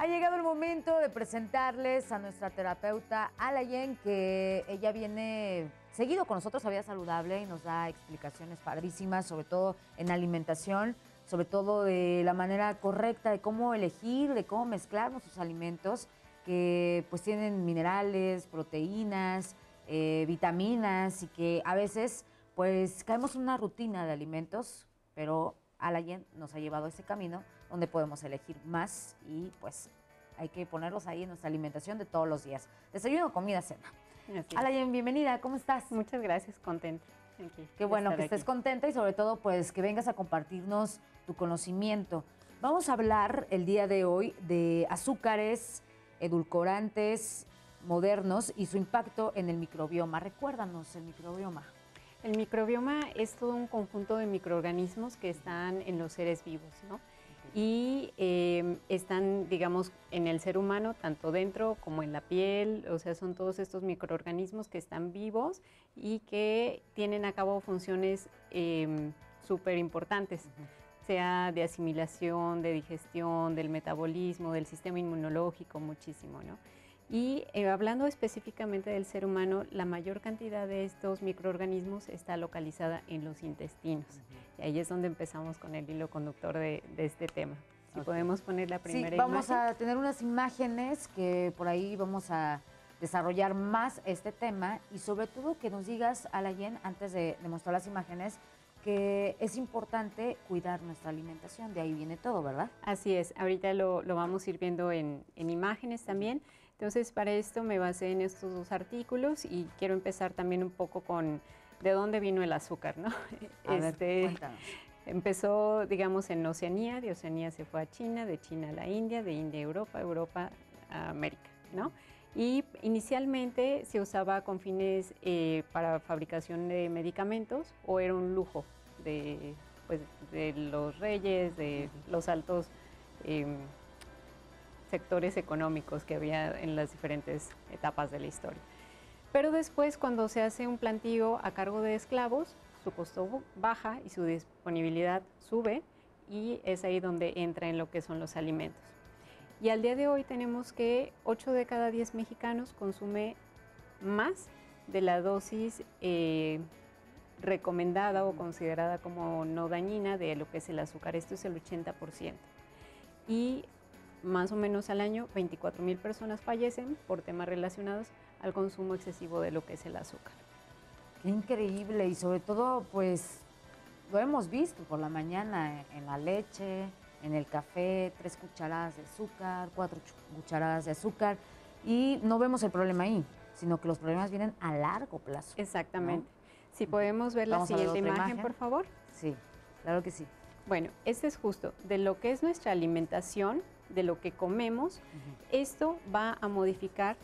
Ha llegado el momento de presentarles a nuestra terapeuta Alayen, que ella viene seguido con nosotros a Vida Saludable y nos da explicaciones padrísimas, sobre todo en alimentación, sobre todo de la manera correcta de cómo elegir, de cómo mezclar nuestros alimentos, que pues tienen minerales, proteínas, eh, vitaminas y que a veces pues caemos en una rutina de alimentos, pero Alayen nos ha llevado a ese camino donde podemos elegir más y pues hay que ponerlos ahí en nuestra alimentación de todos los días. Desayuno, comida, cena. Alayen, bienvenida, ¿cómo estás? Muchas gracias, contenta. Qué bueno que estés contenta y sobre todo pues que vengas a compartirnos tu conocimiento. Vamos a hablar el día de hoy de azúcares, edulcorantes modernos y su impacto en el microbioma. Recuérdanos el microbioma. El microbioma es todo un conjunto de microorganismos que están en los seres vivos, ¿no? Y em, están, digamos, en el ser humano, tanto dentro como en la piel, o sea, son todos estos microorganismos que están vivos y que tienen a cabo funciones súper em, importantes, sea de asimilación, de digestión, del metabolismo, del sistema inmunológico, muchísimo, ¿no? Y eh, hablando específicamente del ser humano, la mayor cantidad de estos microorganismos está localizada en los intestinos. Y ahí es donde empezamos con el hilo conductor de, este tema. Si podemos poner la primera sí, vamos a tener unas imágenes que por ahí vamos a desarrollar más este tema y sobre todo que nos digas, Alayen, antes de, mostrar las imágenes, que es importante cuidar nuestra alimentación, de ahí viene todo, ¿verdad? Así es, ahorita lo, vamos a ir viendo en, en imágenes también. Entonces, para esto me basé en estos dos artículos y quiero empezar también un poco con de dónde vino el azúcar, ¿no? A este, empezó, digamos, en Oceanía, de Oceanía se fue a China, de China a la India, de India a Europa, Europa a América, ¿no? Y inicialmente se usaba con fines eh, para fabricación de medicamentos o era un lujo de, pues, de los reyes, de los altos em, sectores económicos que había en las diferentes etapas de la historia. Pero después, cuando se hace un plantío a cargo de esclavos, su costo baja y su disponibilidad sube y es ahí donde entra en lo que son los alimentos. Y al día de hoy tenemos que 8 de cada 10 mexicanos consume más de la dosis eh, recomendada o considerada como no dañina de lo que es el azúcar. Esto es el 80%. Y más o menos al año 24 mil personas fallecen por temas relacionados al consumo excesivo de lo que es el azúcar. Qué increíble y sobre todo pues lo hemos visto por la mañana en la leche, en el café, tres cucharadas de azúcar, cuatro cucharadas de azúcar y no vemos el problema ahí, sino que los problemas vienen a largo plazo. Exactamente. Si podemos ver la siguiente imagen, por favor. Sí, claro que sí. Bueno, este es justo de lo que es nuestra alimentación, de lo que comemos, esto va a modificar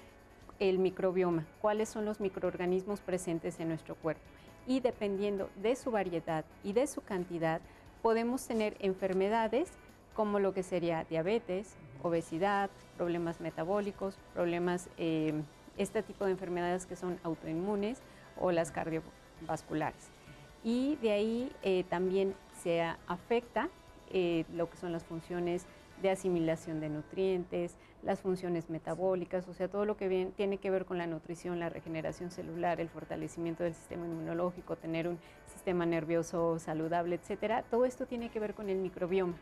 el microbioma, cuáles son los microorganismos presentes en nuestro cuerpo. Y dependiendo de su variedad y de su cantidad, podemos tener enfermedades como lo que sería diabetes, obesidad, problemas metabólicos, problemas, eh, este tipo de enfermedades que son autoinmunes o las cardiovasculares. Y de ahí eh, también se afecta eh, lo que son las funciones de asimilación de nutrientes, las funciones metabólicas, o sea, todo lo que tiene que ver con la nutrición, la regeneración celular, el fortalecimiento del sistema inmunológico, tener un sistema nervioso saludable, etcétera, todo esto tiene que ver con el microbioma.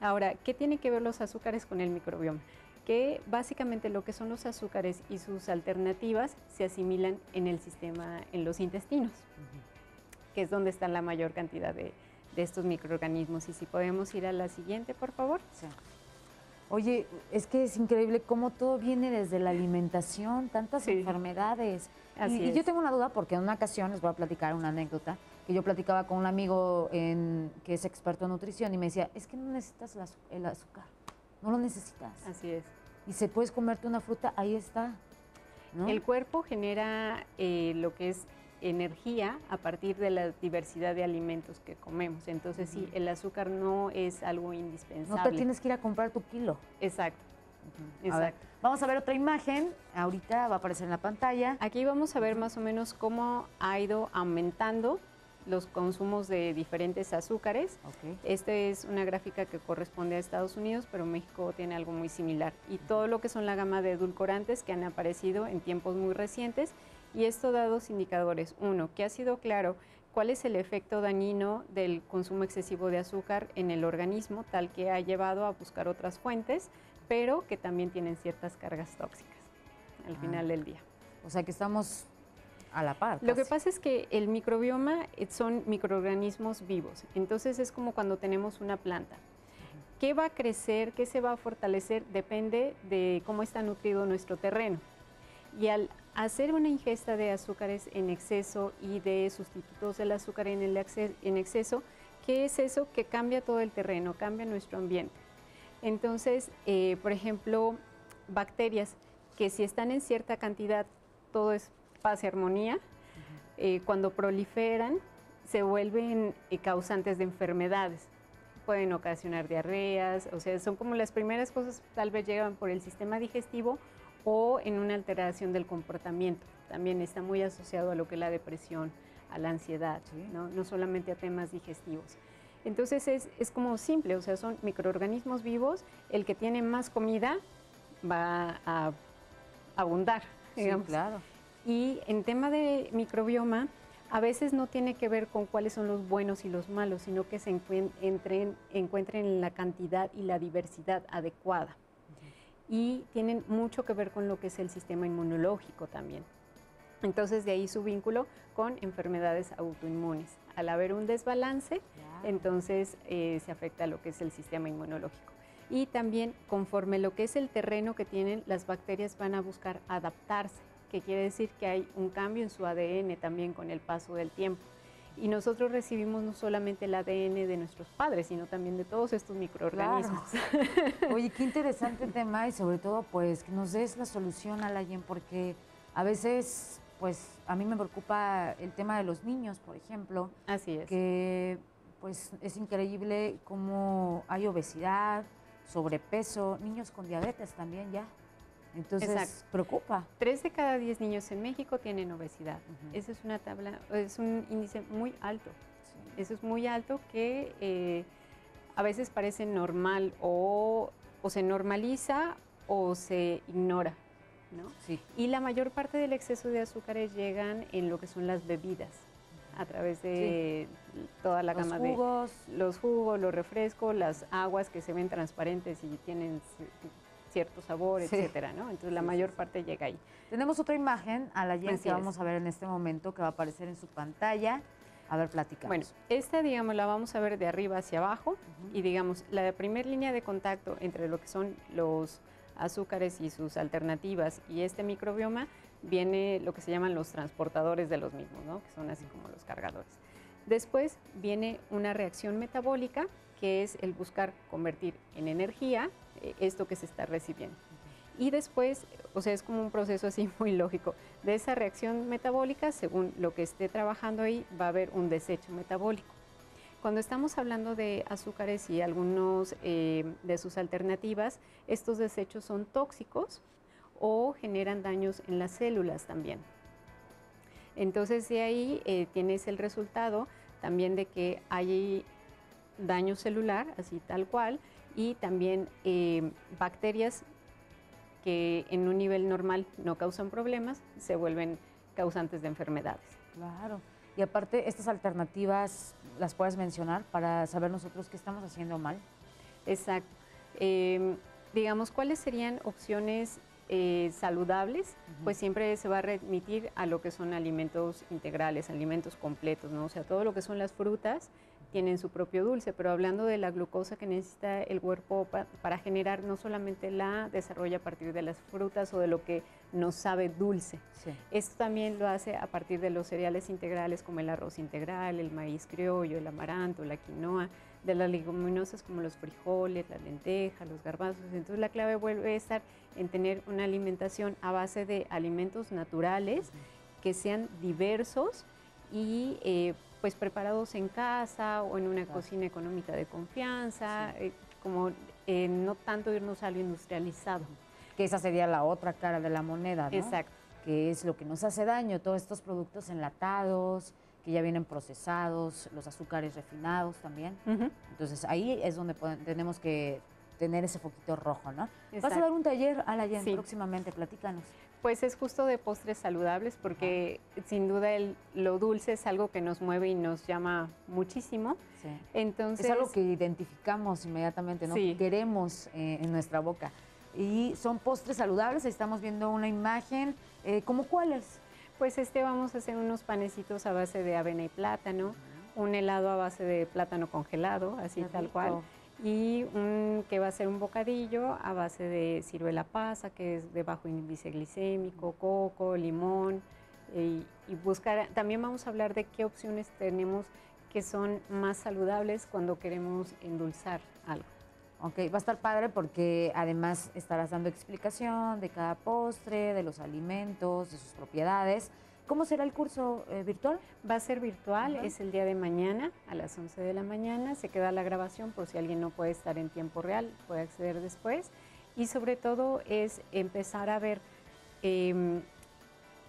Ahora, ¿qué tiene que ver los azúcares con el microbioma? Que básicamente lo que son los azúcares y sus alternativas se asimilan en el sistema, en los intestinos, que es donde está la mayor cantidad de, de estos microorganismos. Y si podemos ir a la siguiente, por favor. Oye, es que es increíble cómo todo viene desde la alimentación, tantas enfermedades. y, yo tengo una duda porque en una ocasión les voy a platicar una anécdota que yo platicaba con un amigo en, que es experto en nutrición y me decía, es que no necesitas el azúcar, no lo necesitas. Así es. Y si puedes comerte una fruta, ahí está. El cuerpo genera eh, lo que es energía a partir de la diversidad de alimentos que comemos. Entonces, sí, el azúcar no es algo indispensable. No te tienes que ir a comprar tu kilo. Exacto. Exacto. vamos a ver otra imagen. Ahorita va a aparecer en la pantalla. Aquí vamos a ver más o menos cómo ha ido aumentando los consumos de diferentes azúcares. Esta es una gráfica que corresponde a Estados Unidos, pero México tiene algo muy similar. Y todo lo que son la gama de edulcorantes que han aparecido en tiempos muy recientes. Y esto da dos indicadores. Uno, que ha sido claro cuál es el efecto dañino del consumo excesivo de azúcar en el organismo, tal que ha llevado a buscar otras fuentes, pero que también tienen ciertas cargas tóxicas al ah. final del día. O sea que estamos a la par. Lo que pasa es que el microbioma eh, son microorganismos vivos, entonces es como cuando tenemos una planta. ¿Qué va a crecer, qué se va a fortalecer? Depende de cómo está nutrido nuestro terreno. Y al hacer una ingesta de azúcares en exceso y de sustitutos del azúcar en, el en exceso, ¿qué es eso? Que cambia todo el terreno, cambia nuestro ambiente. Entonces, eh, por ejemplo, bacterias que si están en cierta cantidad, todo es paz y armonía, eh, cuando proliferan se vuelven eh, causantes de enfermedades. Pueden ocasionar diarreas, o sea, son como las primeras cosas tal vez llegan por el sistema digestivo o en una alteración del comportamiento. También está muy asociado a lo que es la depresión, a la ansiedad, ¿no? no solamente a temas digestivos. Entonces es, es, como simple, o sea, son microorganismos vivos, el que tiene más comida va a abundar, digamos. claro. Y en tema de microbioma, a veces no tiene que ver con cuáles son los buenos y los malos, sino que se encuentren, encuentren la cantidad y la diversidad adecuada. Y tienen mucho que ver con lo que es el sistema inmunológico también. Entonces, de ahí su vínculo con enfermedades autoinmunes. Al haber un desbalance, entonces eh, se afecta lo que es el sistema inmunológico. Y también, conforme lo que es el terreno que tienen, las bacterias van a buscar adaptarse que quiere decir que hay un cambio en su ADN también con el paso del tiempo. Y nosotros recibimos no solamente el ADN de nuestros padres, sino también de todos estos microorganismos. Oye, qué interesante tema y sobre todo pues que nos des la solución a alguien porque a veces pues a mí me preocupa el tema de los niños, por ejemplo. Así es. Que pues es increíble cómo hay obesidad, sobrepeso, niños con diabetes también ya. Entonces, preocupa. Tres de cada diez niños en México tienen obesidad. Esa es una tabla, es un índice muy alto. Eso es muy alto que eh, a veces parece normal o, se normaliza o se ignora. ¿no? Sí. Y la mayor parte del exceso de azúcares llegan en lo que son las bebidas a través de toda la gama de los jugos, los refrescos, las aguas que se ven transparentes y tienen cierto sabor, etcétera, ¿no? Entonces la mayor parte llega ahí. Tenemos otra imagen a la que vamos a ver en este momento que va a aparecer en su pantalla. A ver, platicamos. Bueno, esta, digamos, la vamos a ver de arriba hacia abajo y, digamos, la primera línea de contacto entre lo que son los azúcares y sus alternativas y este microbioma viene lo que se llaman los transportadores de los mismos, ¿no? Que son así como los cargadores. Después viene una reacción metabólica, que es el buscar convertir en energía eh, esto que se está recibiendo. Y después, o sea, es como un proceso así muy lógico. De esa reacción metabólica, según lo que esté trabajando ahí, va a haber un desecho metabólico. Cuando estamos hablando de azúcares y algunos eh, de sus alternativas, estos desechos son tóxicos o generan daños en las células también. Entonces de ahí eh, tienes el resultado también de que hay daño celular, así tal cual, y también eh, bacterias que en un nivel normal no causan problemas, se vuelven causantes de enfermedades. Claro. Y aparte, estas alternativas las puedes mencionar para saber nosotros qué estamos haciendo mal. Exacto. Em, digamos, ¿cuáles serían opciones eh, saludables? Pues siempre se va a remitir a lo que son alimentos integrales, alimentos completos, ¿no? O sea, todo lo que son las frutas, tienen su propio dulce, pero hablando de la glucosa que necesita el cuerpo para generar, no solamente la desarrolla a partir de las frutas o de lo que nos sabe dulce. Esto también lo hace a partir de los cereales integrales como el arroz integral, el maíz criollo, el amaranto, la quinoa, de las leguminosas como los frijoles, la lenteja, los garbanzos. Entonces la clave vuelve a estar en tener una alimentación a base de alimentos naturales que sean diversos y eh, pues preparados en casa o en una cocina económica de confianza, eh, como eh, no tanto irnos a lo industrializado. Que esa sería la otra cara de la moneda, ¿no? Exacto. Que es lo que nos hace daño, todos estos productos enlatados, que ya vienen procesados, los azúcares refinados también. Entonces ahí es donde tenemos que tener ese foquito rojo, ¿no? Vas a dar un taller a la sí. próximamente, platícanos. Pues es justo de postres saludables porque sin duda el, lo dulce es algo que nos mueve y nos llama muchísimo. Sí. Entonces, es algo que identificamos inmediatamente, ¿no? Queremos eh, en nuestra boca. Y son postres saludables, estamos viendo una imagen. Eh, ¿Cómo cuáles? Pues este vamos a hacer unos panecitos a base de avena y plátano, un helado a base de plátano congelado, así tal cual y un, que va a ser un bocadillo a base de ciruela pasa, que es de bajo índice glicémico, coco, limón, y, buscar, también vamos a hablar de qué opciones tenemos que son más saludables cuando queremos endulzar algo. Ok, va a estar padre porque además estarás dando explicación de cada postre, de los alimentos, de sus propiedades. ¿Cómo será el curso eh, virtual? Va a ser virtual, es el día de mañana a las 11 de la mañana. Se queda la grabación por si alguien no puede estar en tiempo real, puede acceder después. Y sobre todo es empezar a ver em,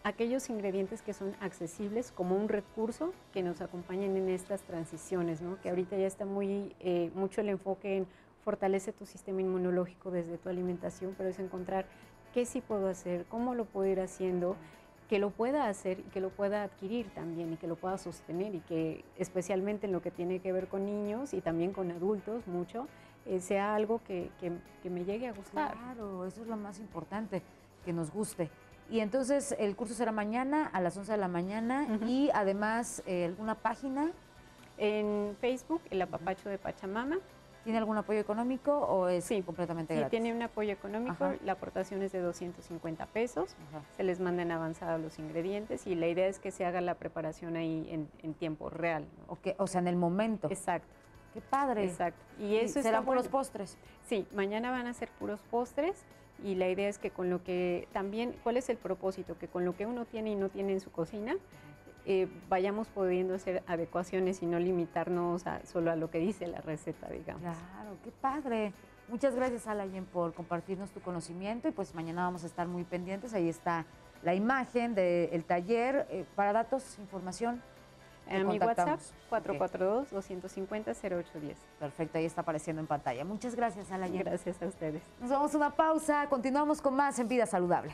aquellos ingredientes que son accesibles como un recurso que nos acompañen en estas transiciones, ¿no? que ahorita ya está muy eh, mucho el enfoque en fortalece tu sistema inmunológico desde tu alimentación, pero es encontrar qué sí puedo hacer, cómo lo puedo ir haciendo que lo pueda hacer y que lo pueda adquirir también y que lo pueda sostener y que especialmente en lo que tiene que ver con niños y también con adultos mucho, eh, sea algo que, que, me llegue a gustar. Claro, eso es lo más importante, que nos guste. Y entonces el curso será mañana a las 11 de la mañana y además eh, alguna página. En Facebook, el apapacho de Pachamama. ¿Tiene algún apoyo económico o es completamente sí, tiene un apoyo económico. La aportación es de 250 pesos. Se les mandan avanzados los ingredientes y la idea es que se haga la preparación ahí en, tiempo real. o sea, en el momento. Exacto. Qué padre. Exacto. Y eso serán puros postres. Sí, mañana van a ser puros postres y la idea es que con lo que también, ¿cuál es el propósito? Que con lo que uno tiene y no tiene en su cocina, eh, vayamos pudiendo hacer adecuaciones y no limitarnos solo a lo que dice la receta, digamos. Claro, qué padre. Muchas gracias, Alayen, por compartirnos tu conocimiento y pues mañana vamos a estar muy pendientes. Ahí está la imagen del taller. Eh, para datos, información. En mi WhatsApp, 442-250-0810. Perfecto, ahí está apareciendo en pantalla. Muchas gracias, Alayen. Gracias a ustedes. Nos vamos a una pausa. Continuamos con más en Vida Saludable.